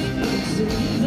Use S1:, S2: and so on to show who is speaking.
S1: unseen.